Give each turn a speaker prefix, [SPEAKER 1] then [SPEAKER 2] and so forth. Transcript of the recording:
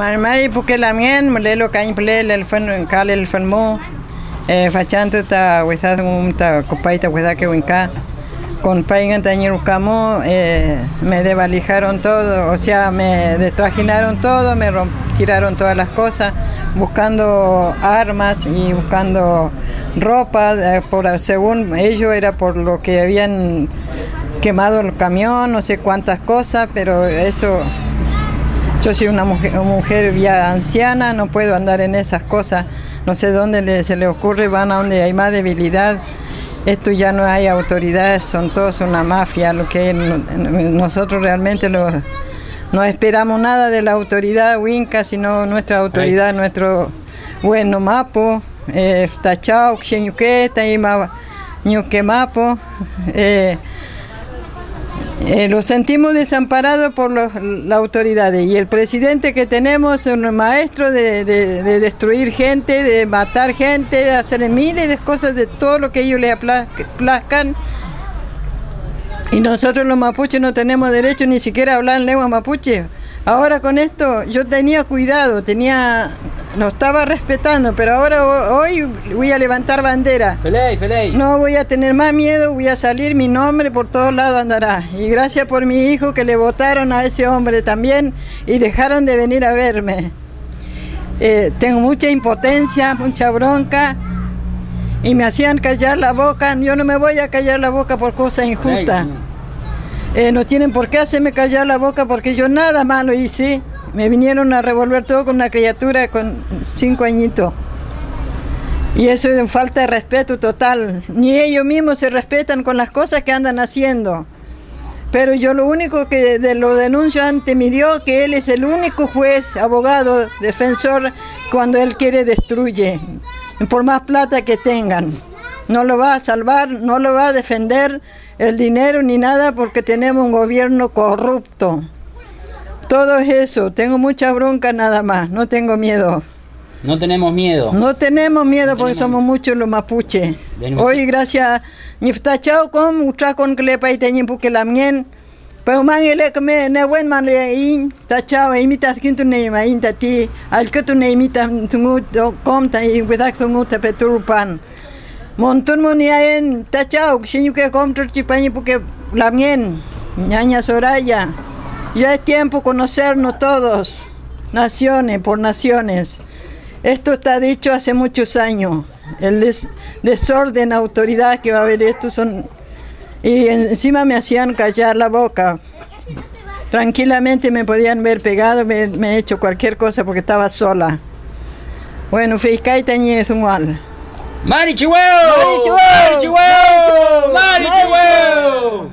[SPEAKER 1] Marmari porque la mien, lo cain ple el fan cal el fan mo. Eh fachante ta wesa un ta copaita wesa que winca. Con paigan tañir camo eh me devalijaron todo, o sea, me destrajinaron todo, me tiraron todas las cosas buscando armas y buscando ropa, eh, por según ellos era por lo que habían quemado el camión, no sé cuántas cosas, pero eso yo soy una mujer, una mujer ya anciana, no puedo andar en esas cosas. No sé dónde se le ocurre, van a donde hay más debilidad. Esto ya no hay autoridades, son todos una mafia. Lo que nosotros realmente no esperamos nada de la autoridad Winca, sino nuestra autoridad, nuestro bueno mapo, eh, tachao, ñuque mapo. Eh, lo sentimos desamparado por las autoridades y el presidente que tenemos es un maestro de, destruir gente, de matar gente, de hacer miles de cosas, de todo lo que ellos le aplazcan. Y nosotros los mapuches no tenemos derecho ni siquiera a hablar en lengua mapuche. Ahora con esto yo tenía cuidado, tenía no estaba respetando, pero ahora hoy voy a levantar bandera. No voy a tener más miedo, voy a salir, mi nombre por todos lados andará. Y gracias por mi hijo que le votaron a ese hombre también y dejaron de venir a verme. Eh, tengo mucha impotencia, mucha bronca y me hacían callar la boca. Yo no me voy a callar la boca por cosas injustas. Eh, no tienen por qué hacerme callar la boca porque yo nada malo hice. Me vinieron a revolver todo con una criatura con cinco añitos. Y eso es falta de respeto total. Ni ellos mismos se respetan con las cosas que andan haciendo. Pero yo lo único que de lo denuncio ante mi Dios, que Él es el único juez, abogado, defensor, cuando Él quiere destruye, por más plata que tengan. No lo va a salvar, no lo va a defender el dinero ni nada porque tenemos un gobierno corrupto. Todo es eso, tengo mucha bronca nada más, no tengo miedo.
[SPEAKER 2] No tenemos miedo.
[SPEAKER 1] No tenemos miedo porque somos muchos los mapuches. Hoy gracias niftachao con mucha con que le paiteñin porque la mien pero man ele que me ne buen man le in tachao imita skintu ne ma in tati al que tu ne com ta i wedak tungu te peturpan. Montun mo niya en tachao sinyu que com chipañi porque la mien ñaña Soraya. Ya es tiempo conocernos todos, naciones por naciones. Esto está dicho hace muchos años. El desorden, autoridad que va a haber esto son... Y encima me hacían callar la boca. Tranquilamente me podían ver pegado, me, he hecho cualquier cosa porque estaba sola. Bueno, Feiskai es un
[SPEAKER 2] Manichuel! Manichuel! Manichuel! Manichuel!